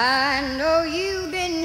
I know you've been.